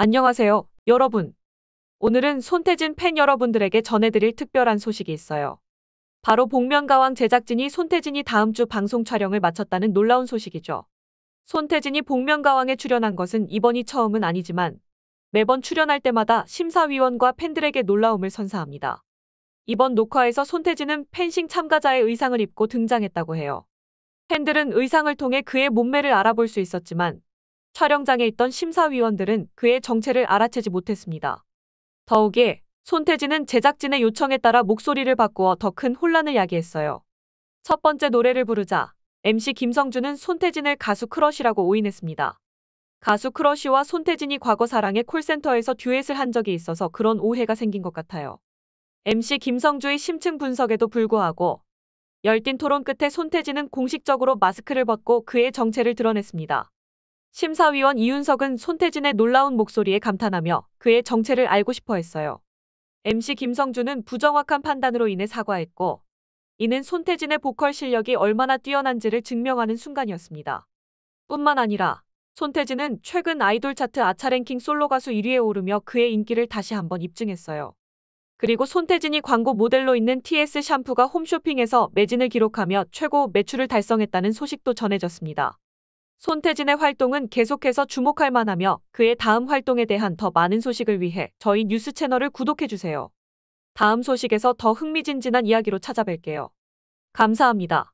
안녕하세요, 여러분. 오늘은 손태진 팬 여러분들에게 전해드릴 특별한 소식이 있어요. 바로 복면가왕 제작진이 손태진이 다음 주 방송 촬영을 마쳤다는 놀라운 소식이죠. 손태진이 복면가왕에 출연한 것은 이번이 처음은 아니지만 매번 출연할 때마다 심사위원과 팬들에게 놀라움을 선사합니다. 이번 녹화에서 손태진은 펜싱 참가자의 의상을 입고 등장했다고 해요. 팬들은 의상을 통해 그의 몸매를 알아볼 수 있었지만 촬영장에 있던 심사위원들은 그의 정체를 알아채지 못했습니다. 더욱이 손태진은 제작진의 요청에 따라 목소리를 바꾸어 더 큰 혼란을 야기했어요. 첫 번째 노래를 부르자 MC 김성주는 손태진을 가수 크러쉬라고 오인했습니다. 가수 크러쉬와 손태진이 과거 사랑의 콜센터에서 듀엣을 한 적이 있어서 그런 오해가 생긴 것 같아요. MC 김성주의 심층 분석에도 불구하고 열띤 토론 끝에 손태진은 공식적으로 마스크를 벗고 그의 정체를 드러냈습니다. 심사위원 이윤석은 손태진의 놀라운 목소리에 감탄하며 그의 정체를 알고 싶어 했어요. MC 김성주는 부정확한 판단으로 인해 사과했고 이는 손태진의 보컬 실력이 얼마나 뛰어난지를 증명하는 순간이었습니다. 뿐만 아니라 손태진은 최근 아이돌 차트 아차 랭킹 솔로 가수 1위에 오르며 그의 인기를 다시 한번 입증했어요. 그리고 손태진이 광고 모델로 있는 TS 샴푸가 홈쇼핑에서 매진을 기록하며 최고 매출을 달성했다는 소식도 전해졌습니다. 손태진의 활동은 계속해서 주목할 만하며 그의 다음 활동에 대한 더 많은 소식을 위해 저희 뉴스 채널을 구독해주세요. 다음 소식에서 더 흥미진진한 이야기로 찾아뵐게요. 감사합니다.